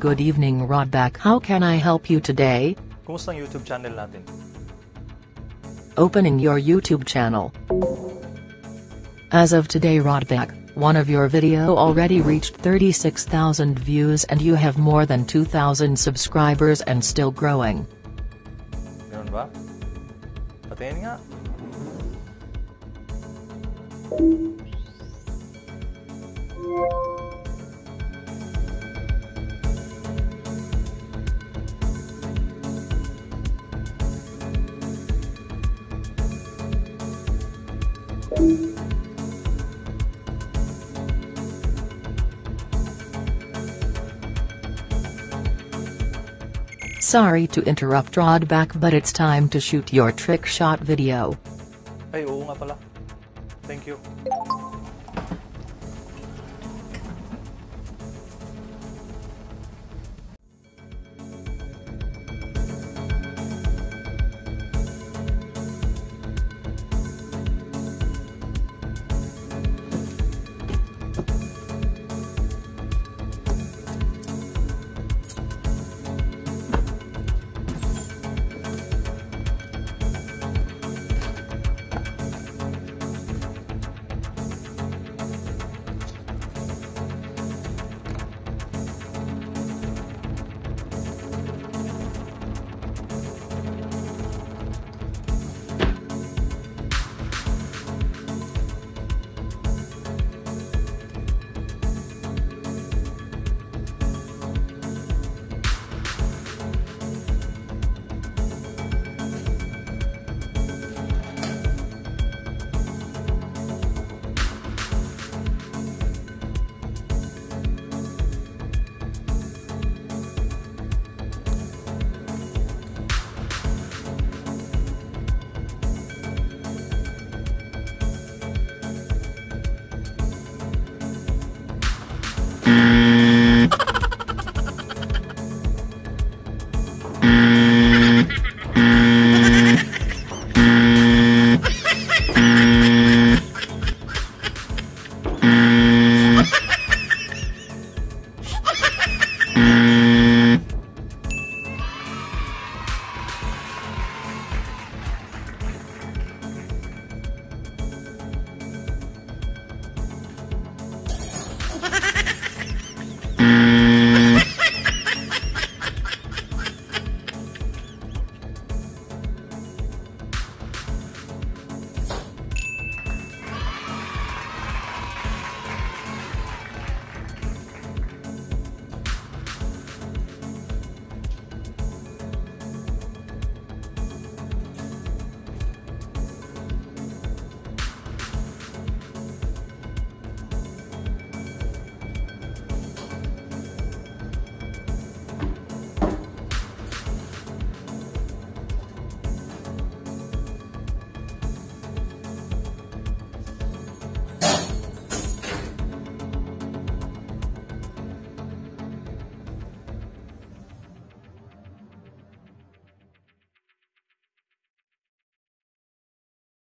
Good evening Rodback how can I help you today? Kumusta ang YouTube channel natin? Opening your YouTube channel. As of today Rodback, one of your video already reached 36,000 views and you have more than 2,000 subscribers and still growing. Ganun ba? Patingin nga. Sorry to interrupt Rodback but it's time to shoot your trick shot video. Ay, oo nga pala. Thank you.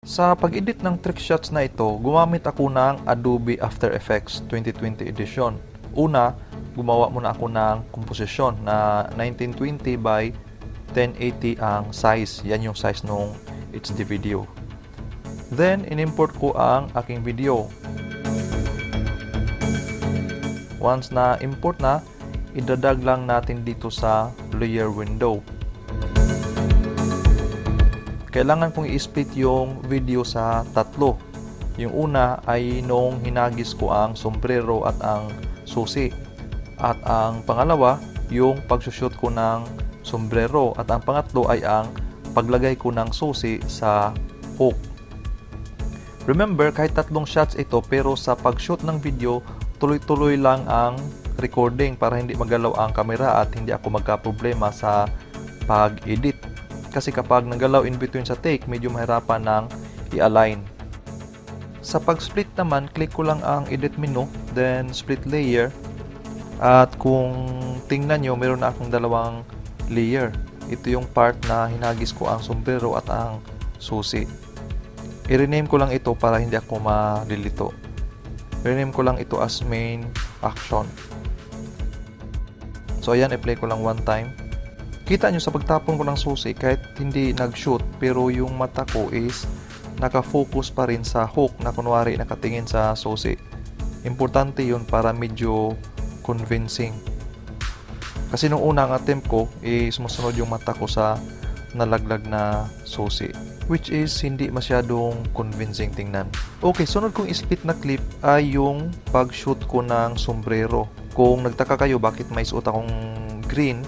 Sa pag-edit ng trick shots na ito, gumamit ako ng Adobe After Effects 2020 edition. Una, gumawa muna ako ng komposisyon na 1920 by 1080 ang size. Yan yung size nung HD video. Then, inimport ko ang aking video. Once na import na, idadag lang natin dito sa layer window kailangan kong i-split yung video sa tatlo. Yung una ay nung hinagis ko ang sombrero at ang susi. At ang pangalawa, yung pagsushoot ko ng sombrero. At ang pangatlo ay ang paglagay ko ng susi sa hook. Remember, kahit tatlong shots ito pero sa pag-shoot ng video, tuloy-tuloy lang ang recording para hindi magalaw ang camera at hindi ako magka-problema sa pag-edit kasi kapag nagalaw in between sa take, medyo mahirapan ng i-align. Sa pag-split naman, click ko lang ang edit menu, then split layer. At kung tingnan nyo, meron na akong dalawang layer. Ito yung part na hinagis ko ang sombrero at ang susi. I-rename ko lang ito para hindi ako malilito. I-rename ko lang ito as main action. So ayan, i-play ko lang one time. Kita nyo sa pagtapon ko ng susi, kahit hindi nag-shoot, pero yung mata ko is nakafocus pa rin sa hook na kunwari nakatingin sa susi. Importante yun para medyo convincing. Kasi nung unang attempt ko, is sumusunod yung mata ko sa nalaglag na susi. Which is hindi masyadong convincing tingnan. Okay, sunod kong split na clip ay yung pag-shoot ko ng sombrero. Kung nagtaka kayo bakit may suot akong green,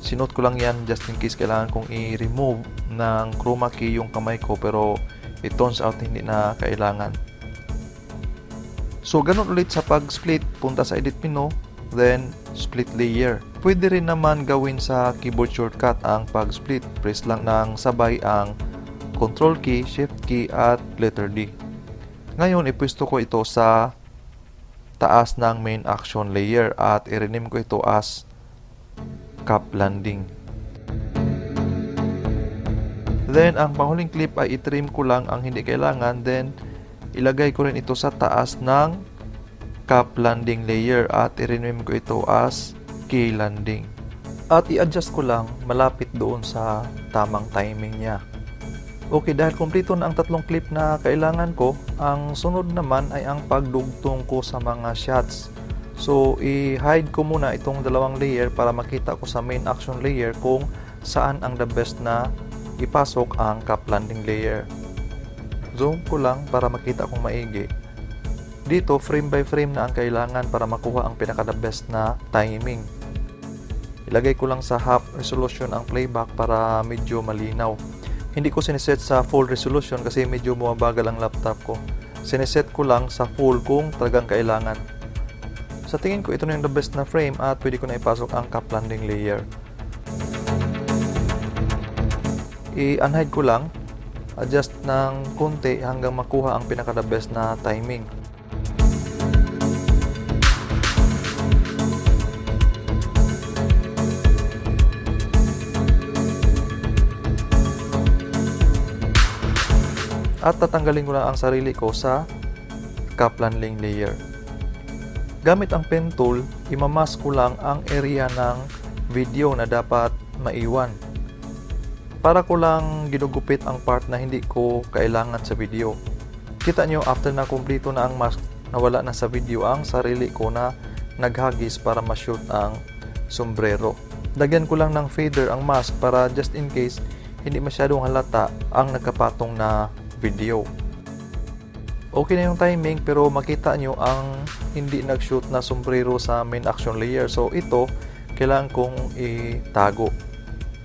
sinot ko lang yan just in case kailangan kong i-remove ng chroma key yung kamay ko pero it turns out hindi na kailangan. So, ganun ulit sa pag-split, punta sa edit menu, then split layer. Pwede rin naman gawin sa keyboard shortcut ang pag-split. Press lang ng sabay ang Control key, Shift key at letter D. Ngayon, ipwesto ko ito sa taas ng main action layer at i-rename ko ito as cap landing. Then, ang panghuling clip ay itrim ko lang ang hindi kailangan. Then, ilagay ko rin ito sa taas ng cap landing layer at i-rename ko ito as key landing. At i-adjust ko lang malapit doon sa tamang timing niya. Okay, dahil kumpleto na ang tatlong clip na kailangan ko, ang sunod naman ay ang pagdugtong ko sa mga shots. So, i-hide ko muna itong dalawang layer para makita ko sa main action layer kung saan ang the best na ipasok ang cap landing layer. Zoom ko lang para makita kong maigi. Dito, frame by frame na ang kailangan para makuha ang pinaka the best na timing. Ilagay ko lang sa half resolution ang playback para medyo malinaw. Hindi ko sineset sa full resolution kasi medyo bumabagal ang laptop ko. Sineset ko lang sa full kung talagang kailangan. Sa tingin ko ito na yung the best na frame at pwede ko na ipasok ang cap landing layer. I-unhide ko lang, adjust ng konti hanggang makuha ang pinaka the best na timing. at tatanggalin ko lang ang sarili ko sa Kaplan Link layer. Gamit ang pen tool, imamask ko lang ang area ng video na dapat maiwan. Para ko lang ginugupit ang part na hindi ko kailangan sa video. Kita nyo after na kumpleto na ang mask, nawala na sa video ang sarili ko na naghagis para ma-shoot ang sombrero. Lagyan ko lang ng fader ang mask para just in case hindi masyadong halata ang nagkapatong na video. Okay na yung timing pero makita nyo ang hindi nag-shoot na sombrero sa main action layer. So ito, kailangan kong itago.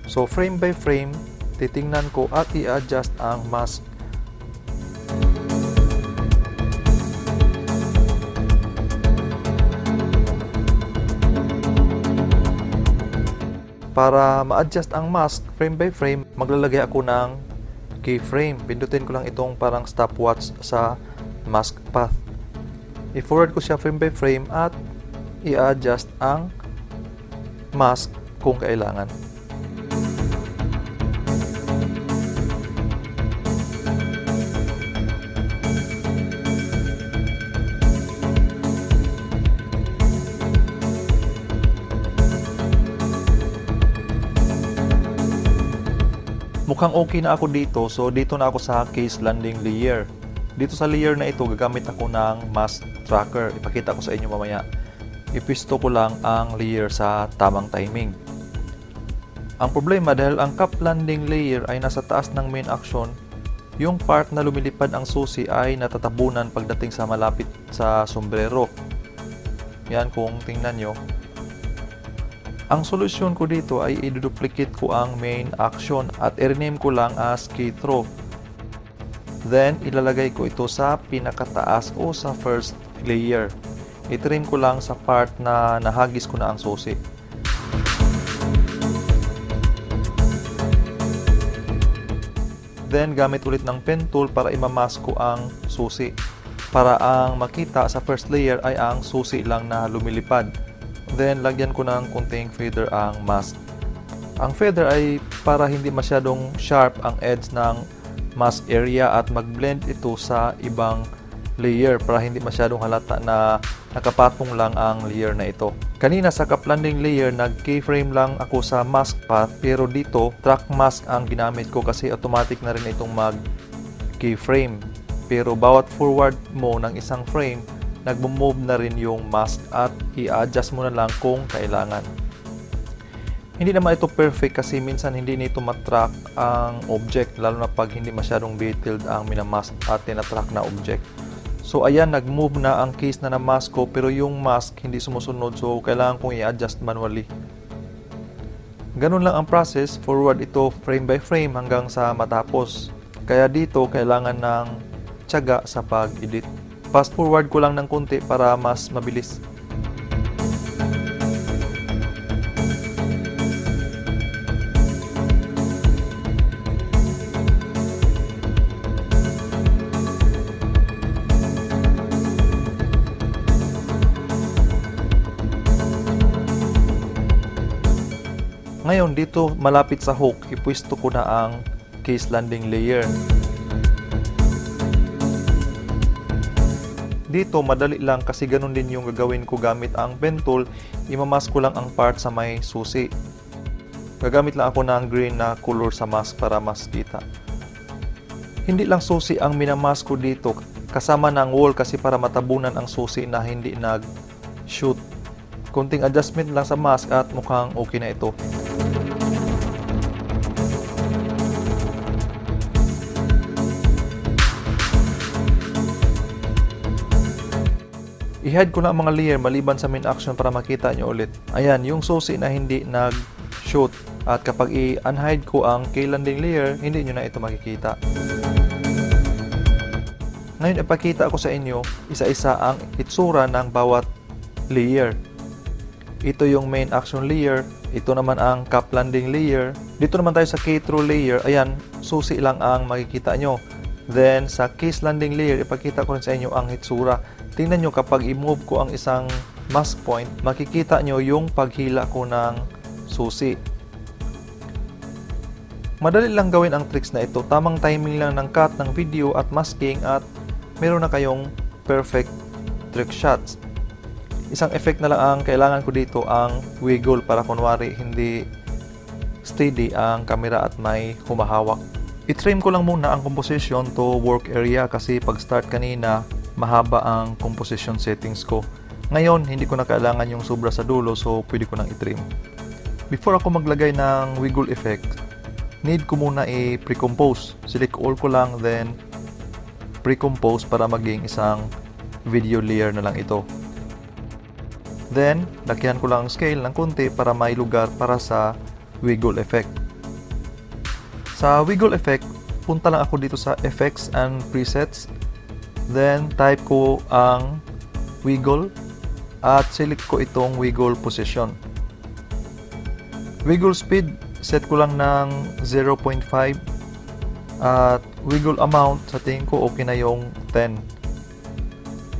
So frame by frame, titingnan ko at i-adjust ang mask. Para ma-adjust ang mask frame by frame, maglalagay ako ng keyframe. Pindutin ko lang itong parang stopwatch sa mask path. I-forward ko siya frame by frame at i-adjust ang mask kung kailangan. Mukhang okay na ako dito, so dito na ako sa case landing layer. Dito sa layer na ito, gagamit ako ng mask tracker. Ipakita ko sa inyo mamaya. Ipisto ko lang ang layer sa tamang timing. Ang problema dahil ang cap landing layer ay nasa taas ng main action, yung part na lumilipad ang susi ay natatabunan pagdating sa malapit sa sombrero. Yan kung tingnan nyo, ang solusyon ko dito ay i-duplicate ko ang main action at i-rename ko lang as key throw. Then, ilalagay ko ito sa pinakataas o sa first layer. I-trim ko lang sa part na nahagis ko na ang susi. Then, gamit ulit ng pen tool para imamask ko ang susi. Para ang makita sa first layer ay ang susi lang na lumilipad Then, lagyan ko ng kunting feather ang mask. Ang feather ay para hindi masyadong sharp ang edge ng mask area at mag-blend ito sa ibang layer para hindi masyadong halata na nakapatong lang ang layer na ito. Kanina sa cup landing layer, nag-keyframe lang ako sa mask path pero dito, track mask ang ginamit ko kasi automatic na rin itong mag-keyframe. Pero bawat forward mo ng isang frame, nagmo-move na rin yung mask at i-adjust mo na lang kung kailangan. Hindi naman ito perfect kasi minsan hindi nito matrack ang object lalo na pag hindi masyadong detailed ang minamask at tinatrack na object. So ayan, nag-move na ang case na na-mask ko pero yung mask hindi sumusunod so kailangan kong i-adjust manually. Ganun lang ang process, forward ito frame by frame hanggang sa matapos. Kaya dito kailangan ng tiyaga sa pag-edit. Fast forward ko lang ng konti para mas mabilis. Ngayon, dito malapit sa hook, ipwisto ko na ang case landing layer. Dito, madali lang kasi ganun din yung gagawin ko gamit ang pen tool. Imamask ko lang ang part sa may susi. Gagamit lang ako ng green na color sa mask para mas kita. Hindi lang susi ang minamask ko dito, kasama ng wall kasi para matabunan ang susi na hindi nag-shoot. Kunting adjustment lang sa mask at mukhang okay na ito. I-hide ko na ang mga layer maliban sa main action para makita nyo ulit. Ayan, yung susi na hindi nag-shoot. At kapag i-unhide ko ang K-landing layer, hindi nyo na ito makikita. Ngayon, ipakita ko sa inyo isa-isa ang itsura ng bawat layer. Ito yung main action layer. Ito naman ang cap landing layer. Dito naman tayo sa K-through layer. Ayan, susi lang ang makikita nyo. Then, sa case landing layer, ipakita ko rin sa inyo ang hitsura. Tingnan nyo kapag i-move ko ang isang mask point, makikita nyo yung paghila ko ng susi. Madali lang gawin ang tricks na ito. Tamang timing lang ng cut ng video at masking at meron na kayong perfect trick shots. Isang effect na lang ang kailangan ko dito ang wiggle para kunwari hindi steady ang camera at may humahawak. I-trim ko lang muna ang composition to work area kasi pag start kanina mahaba ang composition settings ko. Ngayon, hindi ko na kailangan yung sobra sa dulo so pwede ko nang i-trim. Before ako maglagay ng wiggle effect, need ko muna i-precompose. Select all ko lang then precompose para maging isang video layer na lang ito. Then, lakihan ko lang ang scale ng konti para may lugar para sa wiggle effect. Sa wiggle effect, punta lang ako dito sa effects and presets Then, type ko ang wiggle at select ko itong wiggle position. Wiggle speed, set ko lang ng 0.5 at wiggle amount, sa tingin ko okay na yung 10.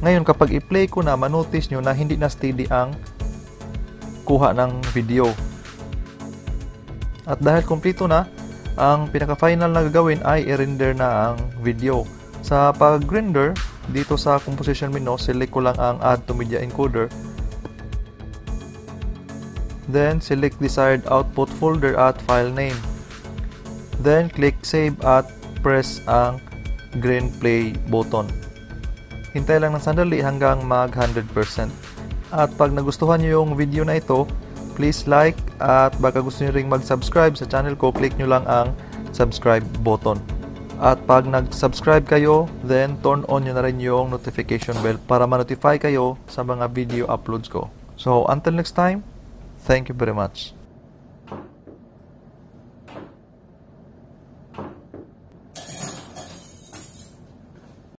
Ngayon, kapag i-play ko na, manotice nyo na hindi na steady ang kuha ng video. At dahil kompleto na, ang pinaka-final na gagawin ay i-render na ang video. Sa pag-render, dito sa composition menu, select ko lang ang add to media encoder. Then, select desired output folder at file name. Then, click save at press ang green play button. Hintay lang ng sandali hanggang mag 100%. At pag nagustuhan nyo yung video na ito, please like at baka gusto nyo ring mag-subscribe sa channel ko, click nyo lang ang subscribe button. At pag nag-subscribe kayo, then turn on nyo na rin yung notification bell para ma-notify kayo sa mga video uploads ko. So, until next time, thank you very much.